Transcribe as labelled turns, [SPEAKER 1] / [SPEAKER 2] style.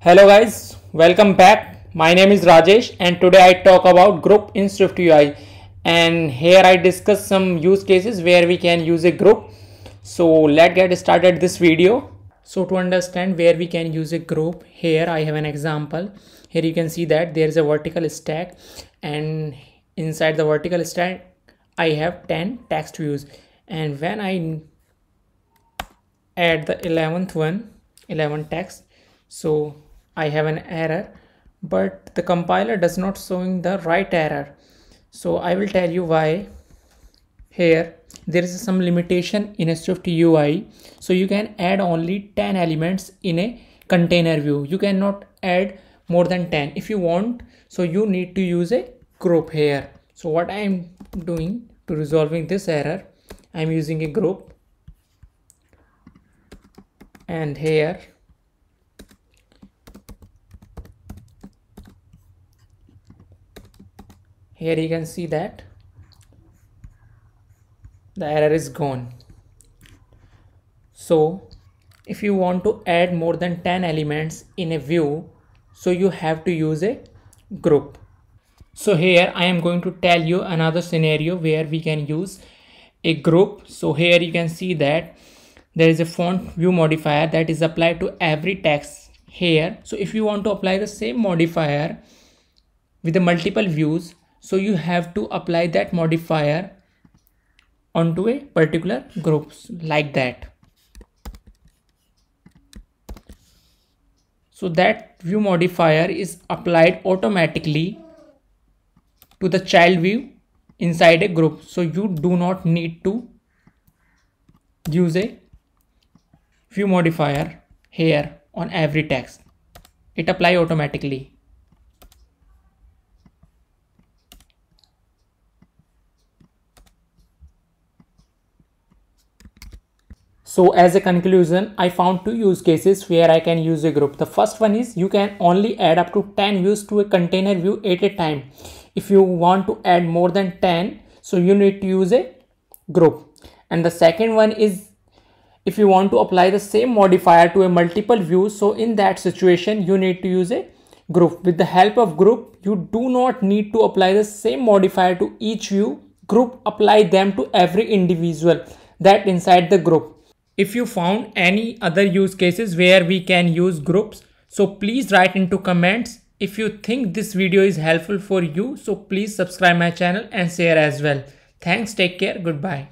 [SPEAKER 1] Hello guys, welcome back. My name is Rajesh and today I talk about group in Swift UI and here I discuss some use cases where we can use a group. So let's get started this video. So to understand where we can use a group, here I have an example. Here you can see that there is a vertical stack and inside the vertical stack I have 10 text views and when I add the 11th one 11 text so I have an error but the compiler does not showing the right error. So I will tell you why. Here there is some limitation in a Swift UI so you can add only 10 elements in a container view. You cannot add more than 10 if you want so you need to use a group here. So what I am doing to resolving this error I am using a group. And here here you can see that the error is gone. So if you want to add more than 10 elements in a view so you have to use a group. So here I am going to tell you another scenario where we can use a group. So here you can see that there is a font view modifier that is applied to every text here. So if you want to apply the same modifier with the multiple views so you have to apply that modifier onto a particular groups like that. So that view modifier is applied automatically to the child view inside a group. So you do not need to use a view modifier here on every text. It apply automatically So as a conclusion, I found two use cases where I can use a group. The first one is you can only add up to 10 views to a container view at a time. If you want to add more than 10, so you need to use a group. And the second one is if you want to apply the same modifier to a multiple view, so in that situation, you need to use a group. With the help of group, you do not need to apply the same modifier to each view. Group apply them to every individual that inside the group if you found any other use cases where we can use groups, so please write into comments. If you think this video is helpful for you, so please subscribe my channel and share as well. Thanks, take care, goodbye.